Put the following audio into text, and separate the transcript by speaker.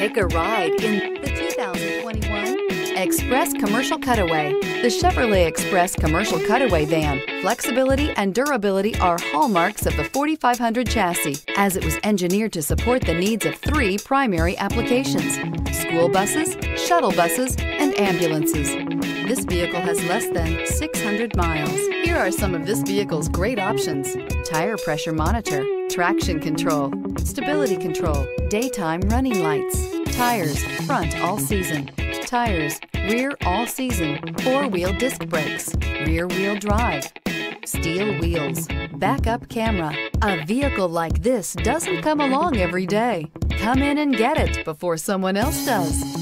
Speaker 1: Take a ride in the 2021 Express Commercial Cutaway. The Chevrolet Express Commercial Cutaway van. Flexibility and durability are hallmarks of the 4500 chassis, as it was engineered to support the needs of three primary applications school buses, shuttle buses, and ambulances. This vehicle has less than 600 miles. Here are some of this vehicle's great options tire pressure monitor, traction control, stability control, daytime running lights, tires, front all season, tires, rear all season, four wheel disc brakes, rear wheel drive, steel wheels, backup camera. A vehicle like this doesn't come along every day. Come in and get it before someone else does.